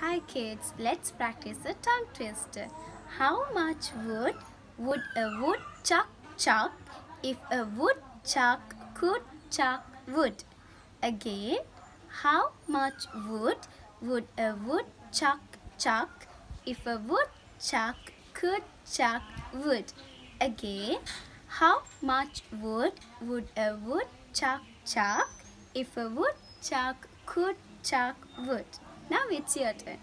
Hi kids, let's practice a tongue twister. How much wood would a woodchuck chuck if a woodchuck could chuck wood? Again, how much wood would a woodchuck chuck if a woodchuck could chuck wood? Again, how much wood would a woodchuck chuck if a woodchuck could chuck wood? Now it's your turn.